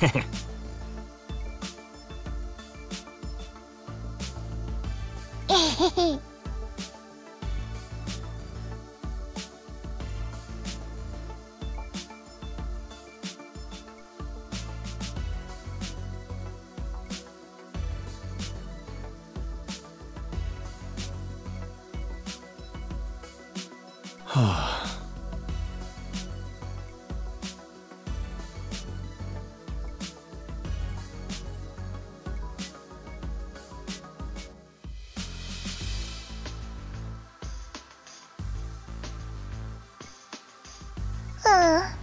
Huh. か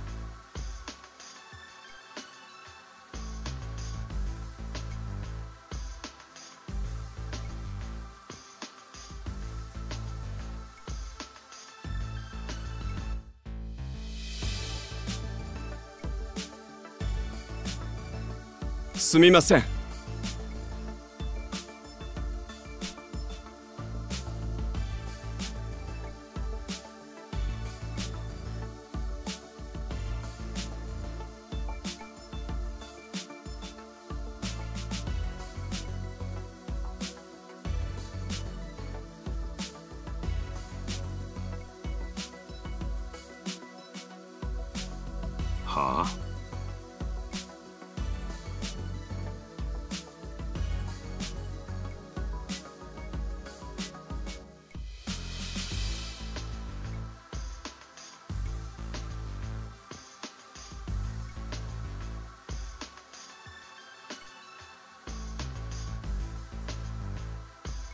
すみません。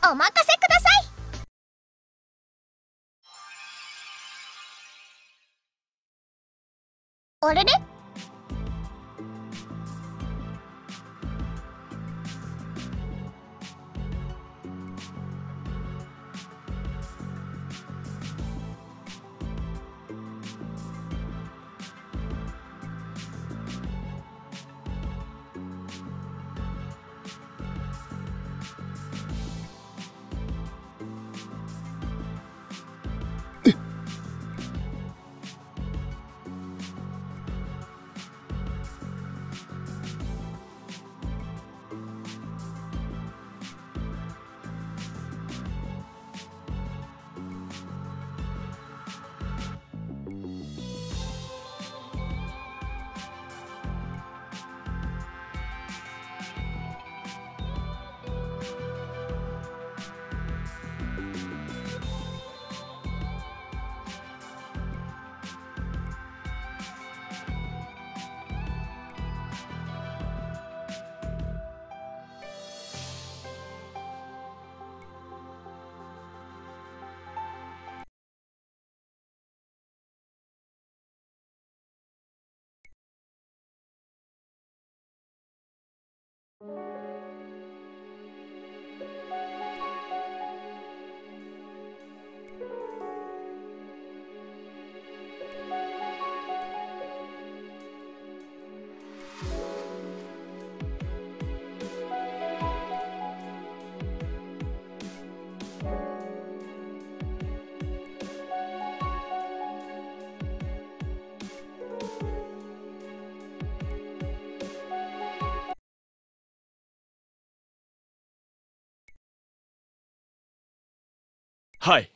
お任せください。あれれ？はい。